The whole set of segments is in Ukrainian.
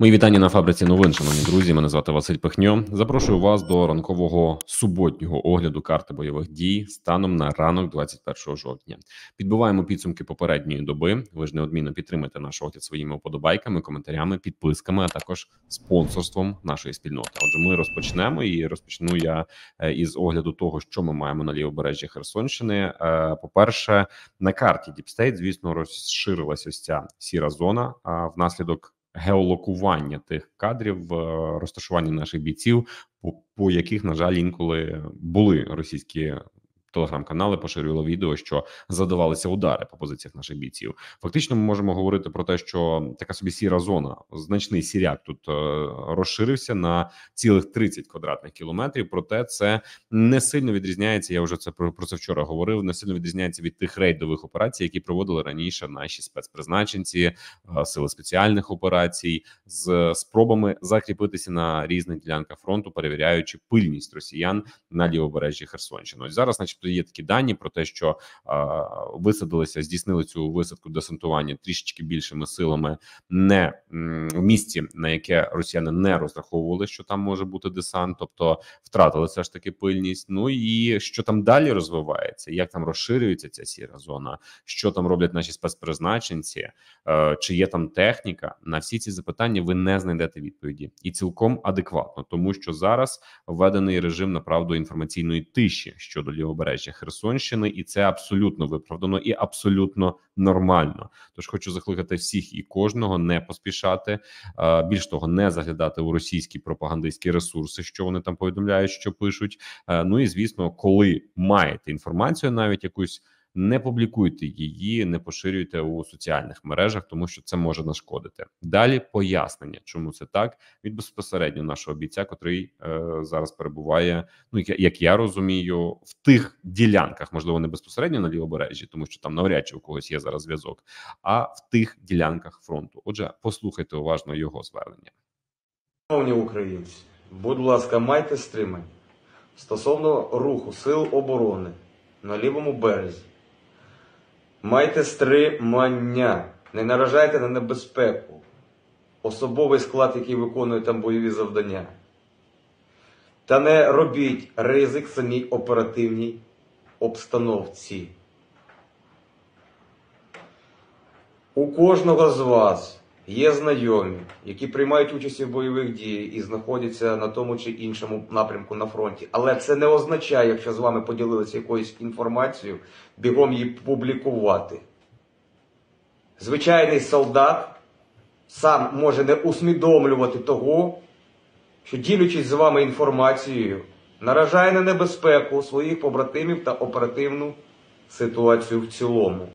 Мої вітання на фабриці новин, шановні друзі. Мене звати Василь Пихньо. Запрошую вас до ранкового суботнього огляду карти бойових дій станом на ранок, 21 жовтня. Підбиваємо підсумки попередньої доби. Ви ж неодмінно підтримайте наш огляд своїми вподобайками, коментарями, підписками, а також спонсорством нашої спільноти. Отже, ми розпочнемо і розпочну я е, із огляду того, що ми маємо на лівобережжі Херсонщини. Е, По перше, на карті Діпстейт, звісно, розширилася ось ця сіра зона. А внаслідок геолокування тих кадрів, розташування наших бійців, по, по яких на жаль інколи були російські телеграм-канали поширювали відео, що задавалися удари по позиціях наших бійців. Фактично, ми можемо говорити про те, що така собі сіра зона, значний сіряк тут е, розширився на цілих 30 квадратних кілометрів. Проте це не сильно відрізняється. Я вже це про, це вчора говорив. Не сильно відрізняється від тих рейдових операцій, які проводили раніше наші спецпризначенці, е, сили спеціальних операцій з спробами закріпитися на різних ділянках фронту, перевіряючи пильність росіян на лівобережжі Херсонщини. Ось зараз, начебто є такі дані про те, що висадилися, здійснили цю висадку десантування трішечки більшими силами, не в місці, на яке росіяни не розраховували, що там може бути десант, тобто втратили все ж таки пильність. Ну і що там далі розвивається, як там розширюється ця сіра зона, що там роблять наші спецпризначенці, е, чи є там техніка? На всі ці запитання ви не знайдете відповіді, і цілком адекватно, тому що зараз введений режим направду інформаційної тиші щодо лівобережжя лівобережжя Херсонщини, і це абсолютно виправдано і абсолютно нормально. Тож хочу закликати всіх і кожного не поспішати. Більш того, не заглядати у російські пропагандистські ресурси, що вони там повідомляють, що пишуть. Ну і звісно, коли маєте інформацію, навіть якусь не публікуйте її, не поширюйте у соціальних мережах, тому що це може нашкодити. Далі пояснення, чому це так від безпосередньо нашого бійця, котрий е, зараз перебуває. Ну як я розумію, в тих ділянках, можливо, не безпосередньо на лівобережжі, тому що там навряд чи у когось є зараз зв'язок, а в тих ділянках фронту. Отже, послухайте уважно його звернення. Шановні українці, будь ласка, майте стримання стосовно руху сил оборони на лівому березі. Майте стримання, не наражайте на небезпеку, особовий склад, який виконує там бойові завдання. Та не робіть ризик самій оперативній обстановці. У кожного з вас є знайомі, які приймають участь у бойових діях і знаходяться на тому чи іншому напрямку на фронті. Але це не означає, якщо з вами поділилися якоюсь інформацією, бігом її публікувати. Звичайний солдат сам може не усвідомлювати того, що ділячись з вами інформацією, наражає на небезпеку своїх побратимів та оперативну ситуацію в цілому.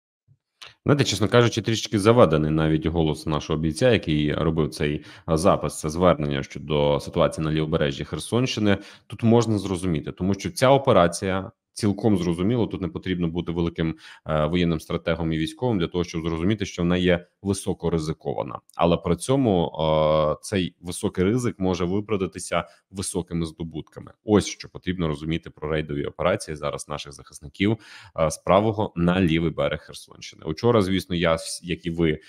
Знаєте, чесно кажучи, трішки заведений навіть голос нашого бійця, який робив цей запис, це звернення щодо ситуації на лівобережжі Херсонщини. Тут можна зрозуміти, тому що ця операція цілком зрозуміло. Тут не потрібно бути великим е, воєнним стратегом і військовим для того, щоб зрозуміти, що вона є високо ризикована, але при цьому е, цей високий ризик може виправдатися високими здобутками. Ось що потрібно розуміти про рейдові операції зараз наших захисників е, з правого на лівий берег Херсонщини. Учора, звісно, я як і ви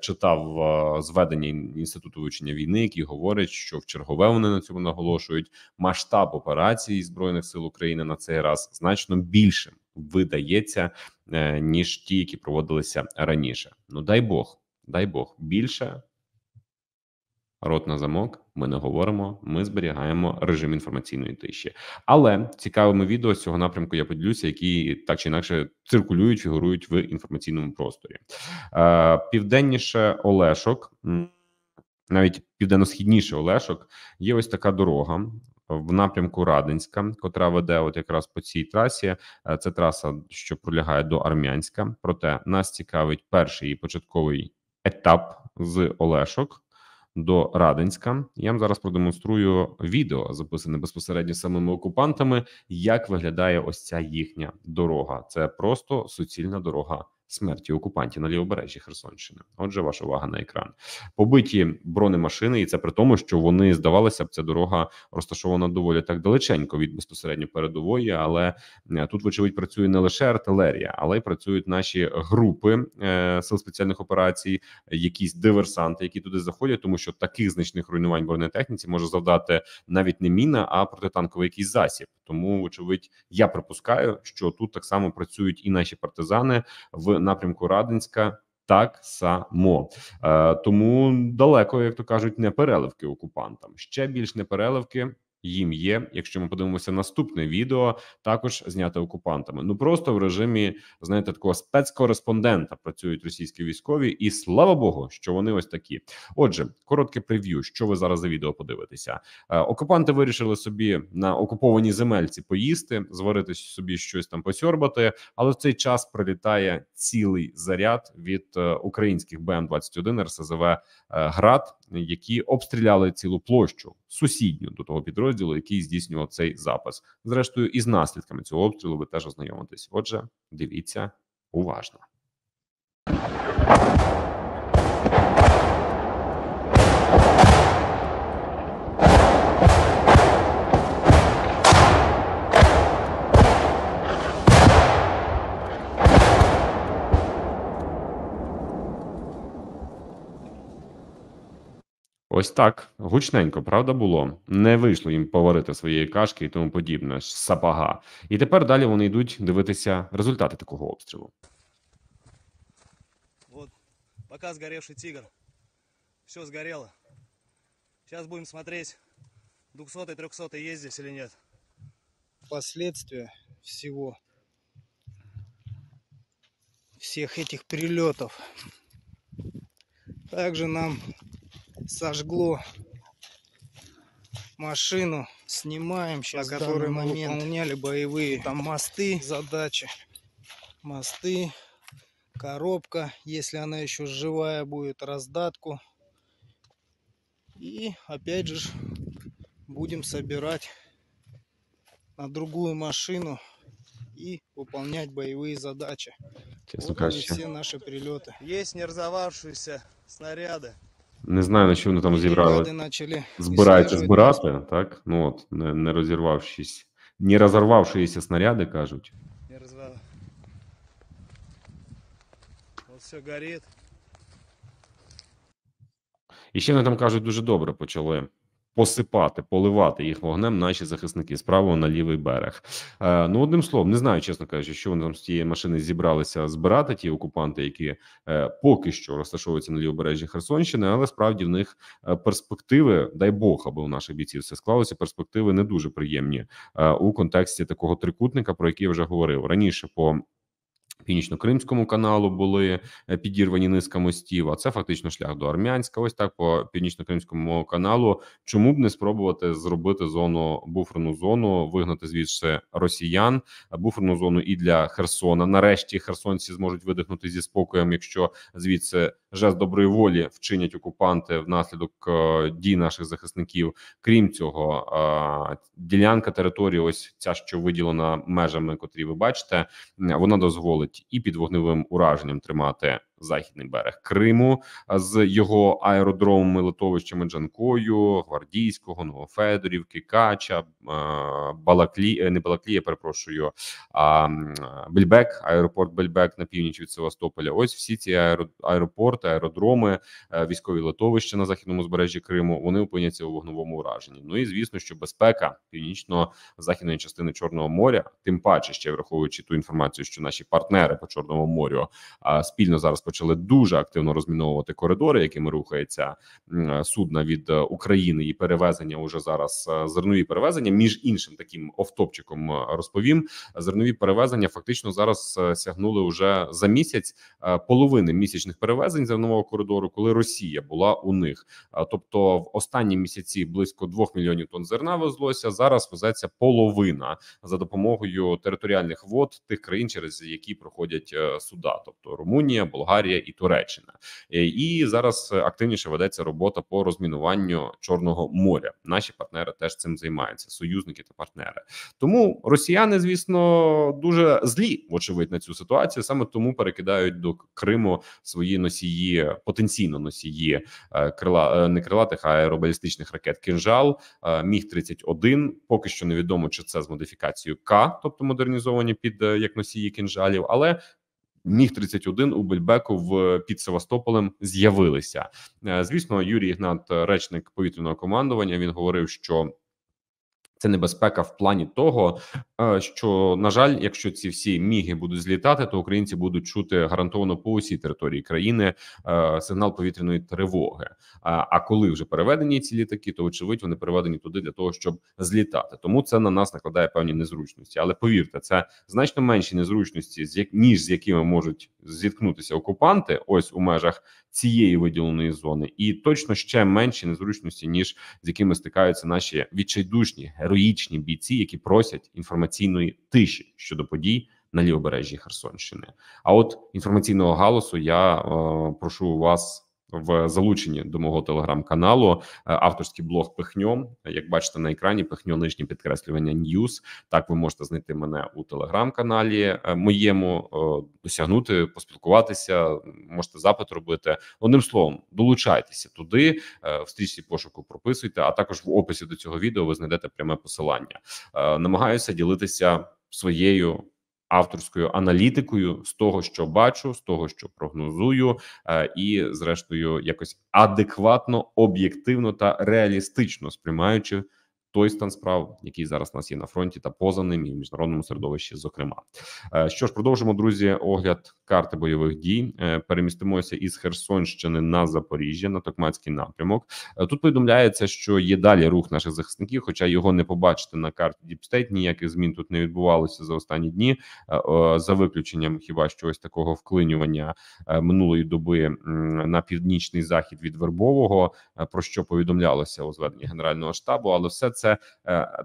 читав зведення інституту вивчення війни, які говорять, що в чергове вони на цьому наголошують масштаб операції збройних сил України на цей раз значно значно більшим видається е, ніж ті, які проводилися раніше. Ну дай Бог, дай Бог більше. Рот на замок, ми не говоримо, ми зберігаємо режим інформаційної тиші. Але цікавими відео з цього напрямку я поділюся, які так чи інакше циркулюють, фігурують в інформаційному просторі. Е, Південніше Олешок, навіть південно-східніше Олешок, є ось така дорога в напрямку Радинська, котра веде, от якраз по цій трасі. Е, це траса, що пролягає до Армянська. Проте нас цікавить перший початковий етап з Олешок. До Радинська я вам зараз продемонструю відео, записане безпосередньо самими окупантами, як виглядає ось ця їхня дорога. Це просто суцільна дорога смерті окупантів на лівобережжі Херсонщини. Отже, ваша увага на екран. Побиті бронемашини, і це при тому, що вони здавалося б, ця дорога розташована доволі так далеченько від безпосередньо передової, але е, тут, вочевидь, працює не лише артилерія, але й працюють наші групи е, сил спеціальних операцій, якісь диверсанти, які туди заходять, тому що таких значних руйнувань бронетехніці може завдати навіть не міна, а протитанковий якийсь засіб. Тому, вочевидь, я припускаю, що тут так само працюють і наші партизани в напрямку Радинська. Так само е, тому далеко, як то кажуть, не переливки окупантам. Ще більш не переливки їм є. Якщо ми подивимося наступне відео, також зняте окупантами. Ну просто в режимі знаєте такого спецкореспондента працюють російські військові, і слава Богу, що вони ось такі. Отже, коротке прев'ю. Що ви зараз за відео подивитеся? Е, окупанти вирішили собі на окупованій земельці поїсти, зварити собі щось там посьорбати, але в цей час прилітає цілий заряд від е, українських БМ 21 РСЗВ е, град, які обстріляли цілу площу сусідню до того підрозділу, який здійснював цей запис. Зрештою, із наслідками цього обстрілу ви теж ознайомитесь. Отже, дивіться уважно. Ось так гучненько, правда, було не вийшло їм поварити своєї кашки і тому подібне сапага. І тепер далі вони йдуть дивитися результати такого обстрілу. Вот, пока сгоревший тигр. Все сгорело. Сейчас будем смотреть, 200 300 есть здесь или нет. последствия всего всех этих прилетов. Также нам сожгло машину. Снимаем сейчас, На мы момент. выполняли боевые там мосты, задачи. Мосты, коробка, если она еще живая будет, раздатку. И опять же будем собирать на другую машину и выполнять боевые задачи. Чесно Вот они все наши прилеты. Есть не разорвавшиеся снаряды. Не знаю на що вони там зібрали. Збираються збирати, так ну от не, не розірвавшись, не розорвавшися снаряди кажуть. Не разорвал. Вот все горит. І ще вони там кажуть, дуже добре почали посипати, поливати їх вогнем наші захисники з правого на лівий берег. Е, ну, одним словом, не знаю, чесно кажучи, що вони там з тієї машини зібралися збирати ті окупанти, які е, поки що розташовуються на лівобережжі Херсонщини, але справді в них е, перспективи, дай Бог, аби у наших бійців все склалося. Перспективи не дуже приємні е, у контексті такого трикутника, про який я вже говорив раніше. по Північно-Кримському каналу були е, підірвані низка мостів. А це фактично шлях до Армянська. Ось так по північно-кримському каналу. Чому б не спробувати зробити зону буферну зону, вигнати звідси росіян, буферну зону і для Херсона. Нарешті херсонці зможуть видихнути зі спокоєм, якщо звідси жест доброї волі вчинять окупанти внаслідок е, дій наших захисників. Крім цього, е, ділянка території, ось ця, що виділена межами, котрі ви бачите, вона дозволить і під вогневим ураженням тримати західний берег Криму з його аеродромами, литовищами Джанкою, Гвардійського, Новофедорівки, Кача, Балаклі, е, не Балаклія, перепрошую, а Бельбек, аеропорт Бельбек на північ від Севастополя. Ось всі ці аеро, аеропорти, аеродроми, е, військові литовища на західному збережжі Криму. Вони опиняться у вогневому ураженні. Ну і звісно, що безпека північно-західної частини Чорного моря, тим паче ще враховуючи ту інформацію, що наші партнери по Чорному морю спільно зараз почали дуже активно розміновувати коридори, якими рухається судна від е, України, і перевезення уже зараз е, зернові перевезення. Між іншим, таким офтопчиком е, розповім. Зернові перевезення фактично зараз сягнули уже за місяць половини місячних перевезень зернового коридору, коли Росія була у них. Тобто, в останні місяці близько 2 мільйонів тонн зерна везлося. Зараз везеться половина за допомогою територіальних вод тих країн, через які проходять суда, тобто Румунія, Болгарія. Болгарія і Туреччина. Е, І зараз активніше ведеться робота по розмінуванню Чорного моря. Наші партнери теж цим займаються, союзники та партнери. Тому росіяни, звісно, дуже злі, вочевидь, на цю ситуацію. Саме тому перекидають до Криму свої носії, потенційно носії е, крила е, не крилатих, а аеробалістичних ракет «Кинжал», е, міг 31 Поки що невідомо, чи це з модифікацією К, тобто модернізовані під як носії кінжалів, але. Міг 31 у Бельбеку в під Севастополем з'явилися. Е, Звісно, Юрій Ігнат, речник повітряного командування, він говорив, що це небезпека в плані того, е, що на жаль, якщо ці всі міги будуть злітати, то українці будуть чути гарантовано по усій території країни е, сигнал повітряної тривоги. А, коли вже переведені ці літаки, то очевидь вони переведені туди для того, щоб злітати. Тому це на нас накладає певні незручності. Але повірте, це значно менші незручності, ніж з якими можуть зіткнутися окупанти, ось у межах цієї виділеної зони, і точно ще менші незручності, ніж з якими стикаються наші відчайдушні героїчні бійці, які просять інформаційної тиші щодо подій на лівобережжі Херсонщини. А от інформаційного галасу я е, прошу вас. В залученні до мого телеграм-каналу е, авторський блог Пихньо. Як бачите на екрані, Пихньо нижнє підкреслювання News. Так ви можете знайти мене у телеграм-каналі е, моєму, е, досягнути, поспілкуватися. Можете запит робити. Одним словом, долучайтеся туди. В стрічці пошуку прописуйте. А також в описі до цього відео ви знайдете пряме посилання. Намагаюся ділитися своєю авторською аналітикою з того, що бачу, з того, що прогнозую, е, і зрештою якось адекватно, об'єктивно та реалістично сприймаючи той стан справ, який зараз у нас є на фронті та поза ним і в міжнародному середовищі. Зокрема, Е, що ж, продовжимо друзі огляд карти бойових дій. Е, Перемістимося із Херсонщини на Запоріжжя на Токмацький напрямок. Е, Тут повідомляється, що є далі рух наших захисників, хоча його не побачити на карті Діпстейт. Ніяких змін тут не відбувалося за останні дні, Е, за виключенням хіба що ось такого вклинювання минулої доби на північний захід від Вербового, про що повідомлялося у зведенні Генерального штабу, але все це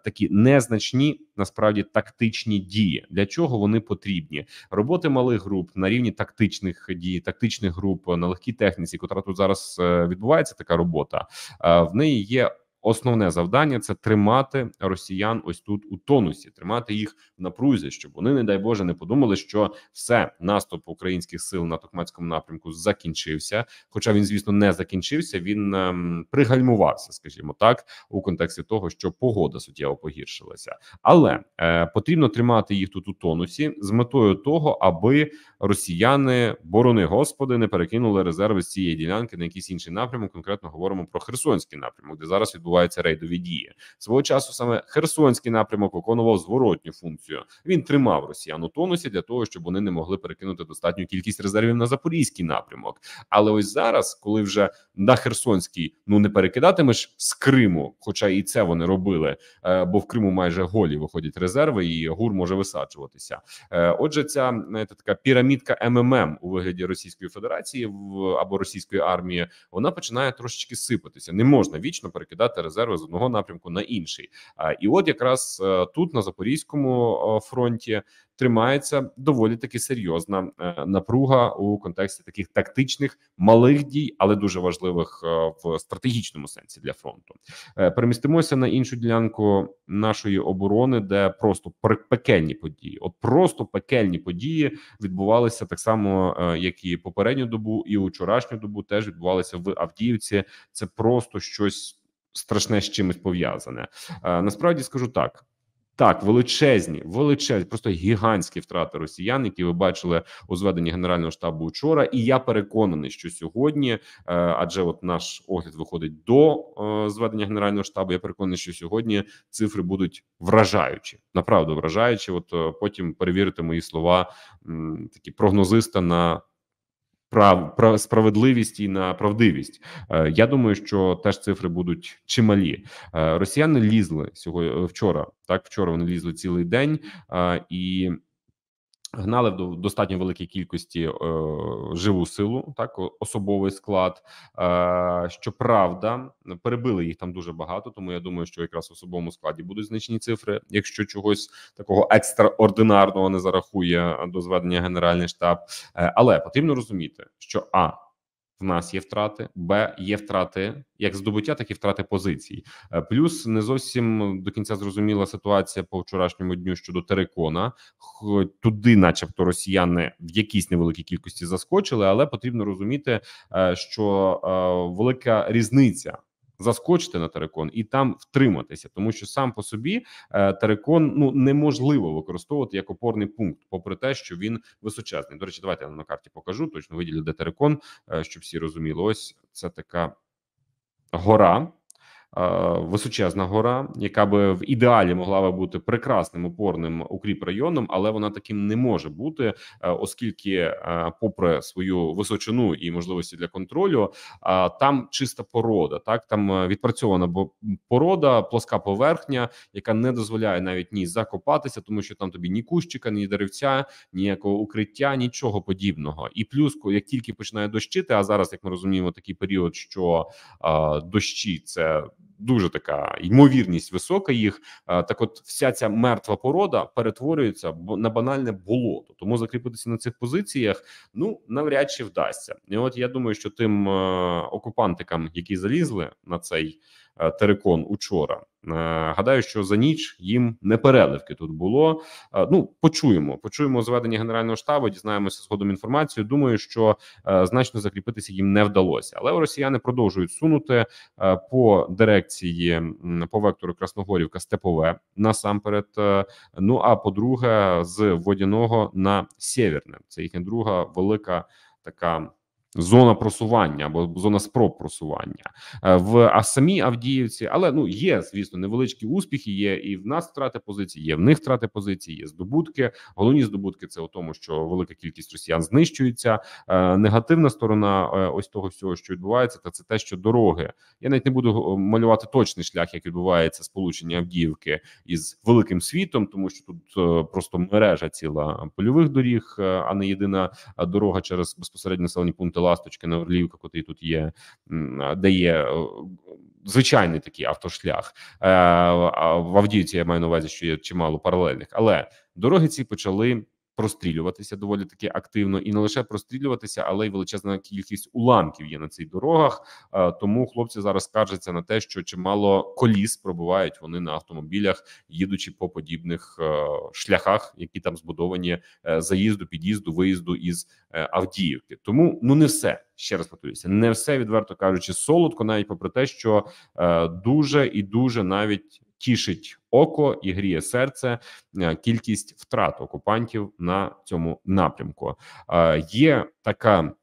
такі незначні насправді тактичні дії. Для чого вони потрібні? Роботи малих груп на рівні тактичних дій, тактичних груп на легкій техніці, котра тут зараз е, відбувається. Така робота е, в неї є. Основне завдання це тримати росіян ось тут у тонусі, тримати їх в напрузі, щоб вони, не дай Боже, не подумали, що все наступ українських сил на Токмацькому напрямку закінчився. Хоча він, звісно, не закінчився. Він ем, пригальмувався, скажімо так, у контексті того, що погода суттєво погіршилася, але е, потрібно тримати їх тут у тонусі з метою того, аби росіяни, борони господи, не перекинули резерви з цієї ділянки на якийсь інший напрямок. Конкретно говоримо про Херсонський напрямок, де зараз відбуваються рейдові дії. Свого часу саме Херсонський напрямок виконував зворотню функцію. Він тримав росіян у тонусі для того, щоб вони не могли перекинути достатню кількість резервів на запорізький напрямок. Але ось зараз, коли вже на Херсонський ну не перекидатимеш з Криму, хоча і це вони робили, е, бо в Криму майже голі виходять резерви, і гур може висаджуватися. Е, Отже, ця знаєте, така пірамідка МММ у вигляді Російської Федерації або російської армії, вона починає трошечки сипатися. Не можна вічно перекидати резерви з одного напрямку на інший. І от якраз е, тут на запорізькому е, фронті тримається доволі таки серйозна е, напруга у контексті таких тактичних малих дій, але дуже важливих в стратегічному сенсі для фронту. Перемістимося на іншу ділянку нашої оборони, де просто пекельні події, от просто пекельні події відбувалися так само, як і попередню добу, і вчорашню добу теж відбувалися в Авдіївці. Це просто щось страшне з чимось пов'язане. Е, Насправді скажу так. Так, величезні, величезні, просто гігантські втрати росіян, які ви бачили у зведенні Генерального штабу вчора. І я переконаний, що сьогодні, е, адже от наш огляд виходить до е, зведення Генерального штабу. Я переконаний, що сьогодні цифри будуть вражаючі, направду вражаючі. От потім перевірити мої слова такі прогнозиста на прав, прав справедливість і на правдивість. Е, Я думаю, що теж цифри будуть чималі. Е, Росіяни лізли сьогодні вчора. Так, вчора вони лізли цілий день, е, і Гнали в до- достатньо великій кількості е, живу силу, так особовий склад. Е, щоправда, перебили їх там дуже багато. Тому я думаю, що якраз в особовому складі будуть значні цифри. Якщо чогось такого екстраординарного не зарахує до зведення Генеральний штаб, Е, але потрібно розуміти, що а в нас є втрати, б є втрати як здобуття, так і втрати позицій. Е, Плюс не зовсім до кінця зрозуміла ситуація по вчорашньому дню щодо Терекона. Х- Туди, начебто, росіяни в якійсь невеликій кількості заскочили, але потрібно розуміти, е, що е, велика різниця. Заскочити на терекон і там втриматися, тому що сам по собі терекон ну неможливо використовувати як опорний пункт, попри те, що він височезний. До речі, давайте я на карті покажу. Точно виділю, де терекон, щоб всі розуміли. Ось це така гора. Е, Височезна гора, яка би в ідеалі могла би бути прекрасним опорним укріп районом, але вона таким не може бути, е, оскільки, е, попри свою височину і можливості для контролю, там чиста порода. Так там відпрацьована порода, плоска поверхня, яка не дозволяє навіть ні закопатися, тому що там тобі ні кущика, ні деревця, ніякого укриття, нічого подібного. І плюс, як тільки починає дощити, а зараз, як ми розуміємо, такий період, що дощі це. Дуже така ймовірність висока їх. Так, от вся ця мертва порода перетворюється на банальне болото. Тому закріпитися на цих позиціях ну навряд чи вдасться. І от я думаю, що тим е, окупантикам, які залізли на цей е, терикон учора, е, гадаю, що за ніч їм не переливки тут було. Е, ну почуємо, почуємо зведення генерального штабу, дізнаємося згодом інформацію. Думаю, що значно закріпитися їм не вдалося, але росіяни продовжують сунути по дирекції по вектору Красногорівка Степове насамперед. Ну а по-друге, з водяного на сєвєрне. Це їхня друга велика така. Зона просування або зона спроб просування Е, в а самій Авдіївці, але ну є, звісно, невеличкі успіхи. Є і в нас втрати позицій, є в них втрати позицій, є здобутки. Головні здобутки це у тому, що велика кількість росіян знищується. Е, негативна сторона е, ось того всього, що відбувається, та це те, що дороги. Я навіть не буду малювати точний шлях, як відбувається сполучення Авдіївки із великим світом, тому що тут просто мережа ціла польових доріг, а не єдина дорога через безпосередньо населені пункти Ласточки, Орлівка, котрий тут є, дає е, звичайний такий автошлях. Е, В Авдіївці я маю на увазі, що є чимало паралельних, але дороги ці почали. Прострілюватися доволі таки активно, і не лише прострілюватися, але й величезна кількість уламків є на цих дорогах. Е, Тому хлопці зараз скаржаться на те, що чимало коліс пробувають вони на автомобілях, їдучи по подібних е, шляхах, які там збудовані е, заїзду, під'їзду, виїзду із Авдіївки. Тому ну не все ще раз повторюся, не все відверто кажучи, солодко, навіть попри те, що е, дуже і дуже навіть тішить око і гріє серце е, кількість втрат окупантів на цьому напрямку. Е, Є така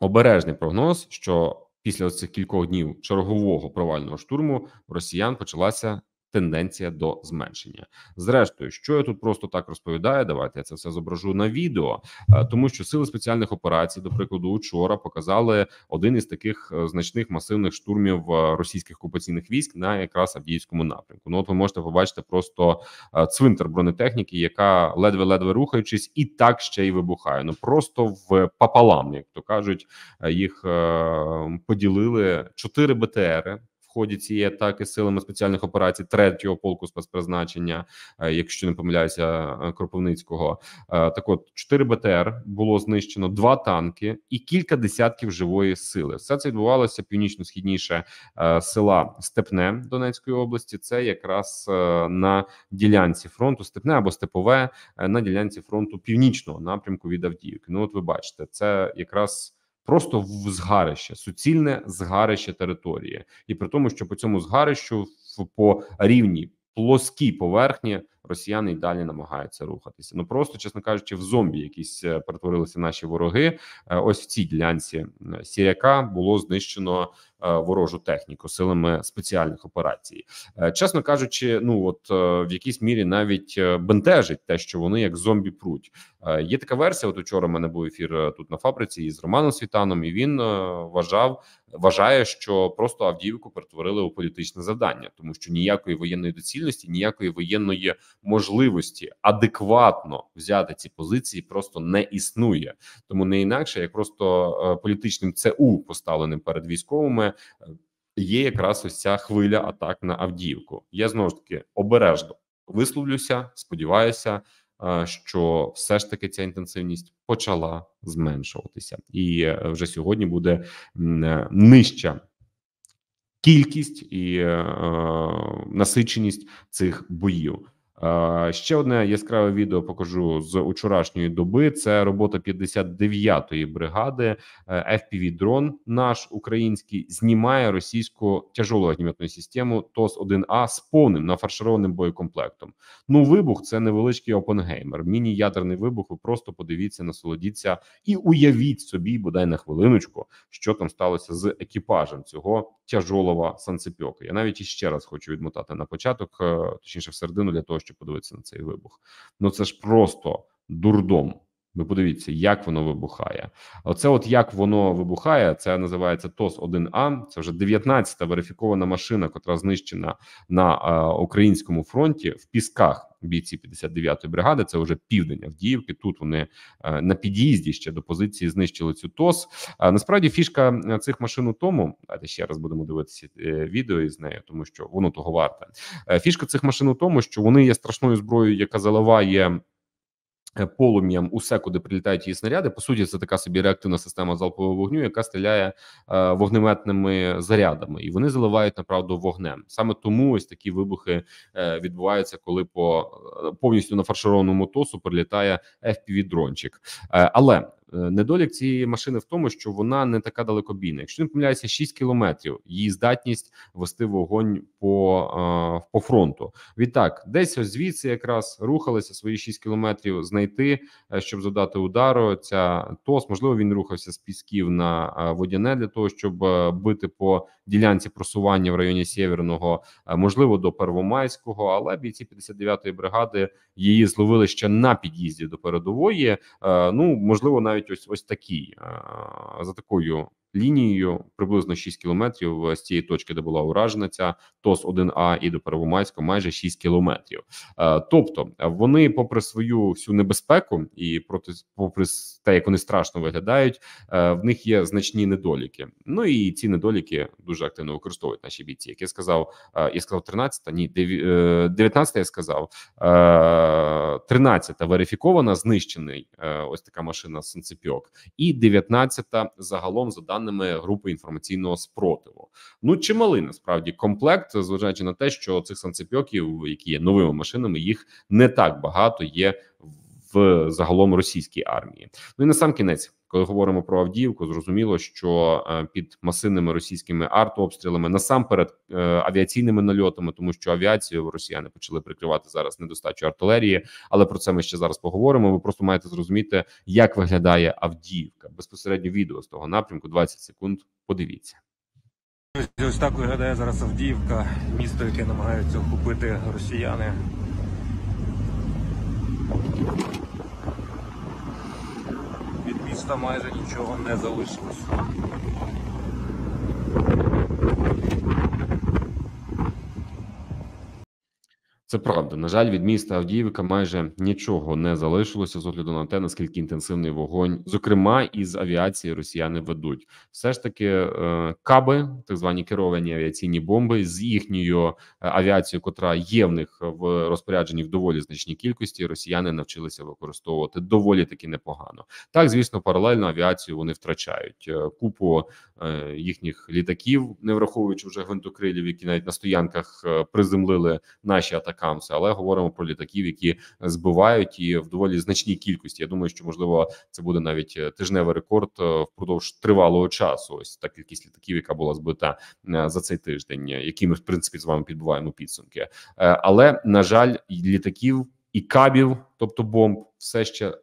обережний прогноз, що після цих кількох днів чергового провального штурму росіян почалася тенденція до зменшення. Зрештою, що я тут просто так розповідаю, давайте я це все зображу на відео, е, тому що сили спеціальних операцій, до прикладу, учора показали один із таких е, значних масивних штурмів е, російських окупаційних військ на якраз Авдіївському напрямку. Ну от ви можете побачити просто цвинтар бронетехніки, яка ледве-ледве рухаючись, і так ще й вибухає. Ну просто в пополам, як то кажуть, їх поділили чотири БТРи. Ході цієї атаки силами спеціальних операцій третього полку спецпризначення, е, якщо не помиляюся, е, Кропивницького. Е, Так, от 4 БТР було знищено, два танки і кілька десятків живої сили. Все це відбувалося північно-східніше села Степне Донецької області. Це якраз на ділянці фронту Степне або Степове на ділянці фронту північного напрямку від Авдіївки. Ну, от ви бачите, це якраз. Просто в згарище, суцільне згарище території, і при тому, що по цьому згарищу по рівні плоскій поверхні росіяни й далі намагаються рухатися. Ну просто, чесно кажучи, в зомбі якісь е, перетворилися наші вороги. Е, Ось в цій ділянці е, сіряка було знищено ворожу техніку силами спеціальних операцій. Чесно кажучи, ну от в якійсь мірі навіть бентежить те, що вони як зомбі пруть. Є така версія. От учора в мене був ефір тут на фабриці із Романом Світаном, і він вважав, вважає, що просто Авдіївку перетворили у політичне завдання, тому що ніякої воєнної доцільності, ніякої воєнної можливості адекватно взяти ці позиції просто не існує. Тому не інакше, як просто політичним ЦУ поставленим перед військовими є якраз ось ця хвиля атак на Авдіївку. Я знову ж таки обережно висловлюся. Сподіваюся, що все ж таки ця інтенсивність почала зменшуватися, і е, вже сьогодні буде е, нижча. Кількість і е, насиченість цих боїв Ще одне яскраве відео покажу з учорашньої доби. Це робота 59-ї бригади. Е, fpv дрон наш український знімає російську тяжолу огнеметну систему ТОС 1 А з повним нафаршированим боєкомплектом. Ну, вибух це невеличкий опенгеймер. Міні-ядерний вибух. Ви просто подивіться, насолодіться і уявіть собі, бодай на хвилиночку, що там сталося з екіпажем цього тяжолого санцепьока. Я навіть іще раз хочу відмотати на початок, е, точніше в середину для того щоб подивитися на цей вибух. Ну це ж просто дурдом. Ви подивіться, як воно вибухає. Оце, от як воно вибухає, це називається ТОС 1 А. Це вже 19-та верифікована машина, котра знищена на е, українському фронті в пісках бійці 59-ї бригади. Це вже південь Авдіївки. Тут вони е, на під'їзді ще до позиції знищили цю ТОС. А насправді фішка е, цих машин у тому. Давайте ще раз будемо дивитися е, відео із нею, тому що воно того варте. Е, фішка цих машин у тому, що вони є страшною зброєю, яка заливає. Е, полум'ям усе, куди прилітають її снаряди. По суті, це така собі реактивна система залпового вогню, яка стріляє е, вогнеметними зарядами, і вони заливають направду вогнем. Саме тому ось такі вибухи е, відбуваються, коли по повністю повністю нафаршированому тосу прилітає fpv дрончик е, але Е, недолік цієї машини в тому, що вона не така далекобійна. Якщо не помиляюся, 6 кілометрів її здатність вести вогонь по е, по фронту. Відтак, десь ось звідси якраз рухалися свої 6 кілометрів знайти, е, щоб задати удару. Ця тос можливо він рухався з пісків на водяне для того, щоб бити по ділянці просування в районі Сєвєрного, можливо, до Первомайського, але бійці 59-ї бригади її зловили ще на під'їзді до передової. Ну можливо, навіть навіть ось ось такі за такою лінією, приблизно 6 кілометрів з цієї точки, де була уражена ця ТОС 1 А і до Первомайського майже 6 кілометрів. Тобто вони, попри свою всю небезпеку, і проти попри те, як вони страшно виглядають, в них є значні недоліки. Ну і ці недоліки дуже активно використовують наші бійці. Як я сказав, я сказав 13-та, ні, 19-та е, я сказав 13-та верифікована, знищений е, ось така машина Сенцепьок, і 19-та загалом за даними даними групи інформаційного спротиву. Ну чималий насправді комплект, зважаючи на те, що цих санцепьоків, які є новими машинами, їх не так багато є в загалом російській армії. Ну і на сам кінець. Коли говоримо про Авдіївку, зрозуміло, що е, під масивними російськими артобстрілами насамперед е, авіаційними нальотами, тому що авіацію росіяни почали прикривати зараз недостачу артилерії, але про це ми ще зараз поговоримо. Ви просто маєте зрозуміти, як виглядає Авдіївка безпосередньо відео з того напрямку. 20 секунд. Подивіться. Ось так виглядає зараз Авдіївка, місто, яке намагаються охопити росіяни. Міста майже нічого не залишилось. Це правда. На жаль, від міста Авдіївка майже нічого не залишилося з огляду на те, наскільки інтенсивний вогонь, зокрема із авіації, росіяни ведуть. Все ж таки, е, каби, так звані керовані авіаційні бомби, з їхньою е, авіацією, котра є в них в розпорядженні в доволі значній кількості, росіяни навчилися використовувати доволі таки непогано. Так, звісно, паралельно авіацію вони втрачають е, купу їхніх літаків, не враховуючи вже гвинтокрилів, які навіть на стоянках приземлили наші атаки атакамси, але говоримо про літаків, які збивають і в доволі значній кількості. Я думаю, що можливо це буде навіть е, тижневий рекорд е, впродовж тривалого часу. Ось та кількість літаків, яка була збита е, за цей тиждень, які ми в принципі з вами підбуваємо підсумки. Але на жаль, літаків і кабів, тобто бомб, все ще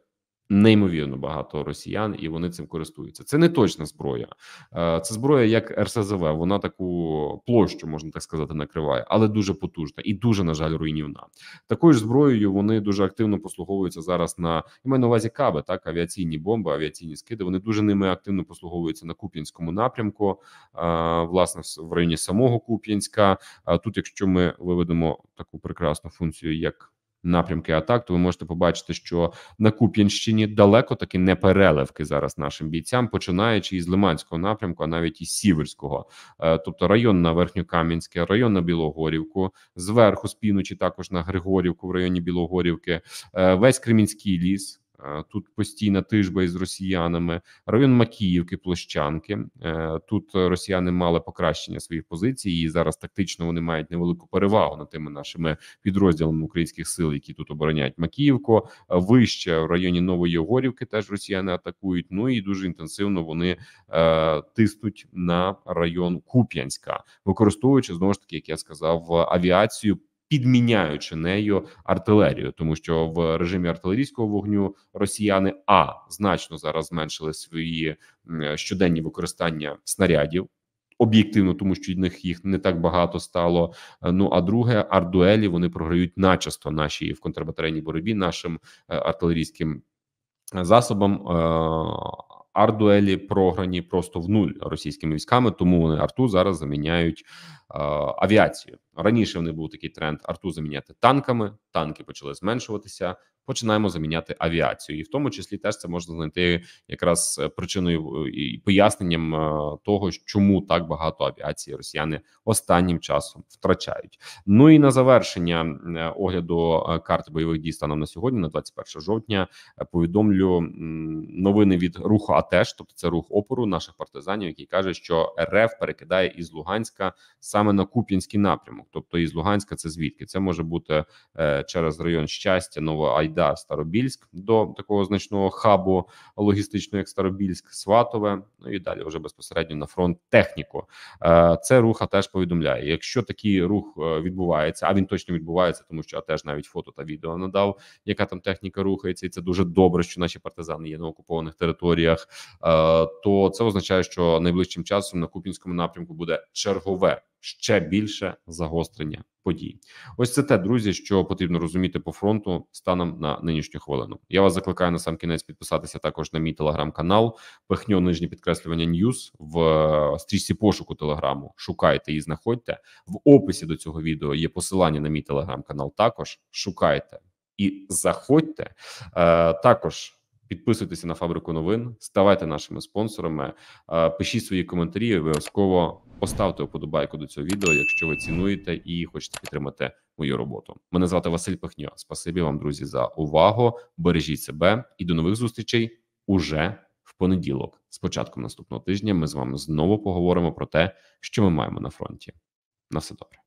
неймовірно багато росіян, і вони цим користуються. Це не точна зброя, Е, це зброя як РСЗВ. Вона таку площу можна так сказати накриває, але дуже потужна і дуже на жаль руйнівна. Такою ж зброєю вони дуже активно послуговуються зараз на я маю на увазі каби, так авіаційні бомби, авіаційні скиди. Вони дуже ними активно послуговуються на Куп'янському напрямку, е, власне, в районі самого Куп'янська. Тут, якщо ми виведемо таку прекрасну функцію, як напрямки атак, то ви можете побачити, що на Куп'янщині далеко таки не переливки зараз нашим бійцям, починаючи із Лиманського напрямку, а навіть із Сіверського, Е, тобто район на Верхньокам'янське, район на Білогорівку, зверху з півночі також на Григорівку в районі Білогорівки, е, весь Кремінський ліс. Е, Тут постійна тижба із росіянами, район Макіївки, Площанки. Е, Тут росіяни мали покращення своїх позицій, і зараз тактично вони мають невелику перевагу над тими нашими підрозділами українських сил, які тут обороняють Макіївку. Е, Вище в районі Нової Огорівки теж росіяни атакують. Ну і дуже інтенсивно вони е, тиснуть на район Куп'янська, використовуючи знову ж таки, як я сказав, авіацію. Підміняючи нею артилерію, тому що в режимі артилерійського вогню росіяни а значно зараз зменшили свої щоденні використання снарядів. Об'єктивно, тому що них їх не так багато стало. Е, Ну а друге, ардуелі вони програють начисто нашій в контрбатарейній боротьбі нашим е, артилерійським засобам. Е, Ардуелі програні просто в нуль російськими військами, тому вони арту зараз заміняють е, авіацію. Раніше вони був такий тренд арту заміняти танками. Танки почали зменшуватися. Починаємо заміняти авіацію, і в тому числі теж це можна знайти якраз е, причиною е, і поясненням е, того, чому так багато авіації росіяни останнім часом втрачають. Ну і на завершення е, огляду е, карти бойових дій станом на сьогодні, на 21 жовтня, е, повідомлю новини від руху АТЕШ, тобто це рух опору наших партизанів, який каже, що РФ перекидає із Луганська саме на Куп'янський напрямок. Тобто із Луганська це звідки? Це може бути е, через район щастя, Новоайдар, Старобільськ до такого значного хабу логістичного, як Старобільськ, Сватове. Ну і далі вже безпосередньо на фронт техніку. Е, Це рух теж повідомляє. Якщо такий рух е, відбувається, а він точно відбувається, тому що теж навіть фото та відео надав, яка там техніка рухається, і це дуже добре, що наші партизани є на окупованих територіях. е, То це означає, що найближчим часом на Купінському напрямку буде чергове ще більше загострення подій. Ось це те, друзі, що потрібно розуміти по фронту станом на нинішню хвилину. Я вас закликаю на сам кінець підписатися також на мій телеграм-канал. Пихньо нижнє підкреслювання Ньюс в е, стрічці пошуку телеграму. Шукайте і знаходьте. В описі до цього відео є посилання на мій телеграм-канал. Також шукайте і заходьте. Е, також. Підписуйтеся на фабрику новин, ставайте нашими спонсорами, пишіть свої коментарі. Обов'язково поставте вподобайку до цього відео, якщо ви цінуєте і хочете підтримати мою роботу. Мене звати Василь Пихньо. Спасибі вам, друзі, за увагу. Бережіть себе і до нових зустрічей уже в понеділок. З початком наступного тижня ми з вами знову поговоримо про те, що ми маємо на фронті. На все добре.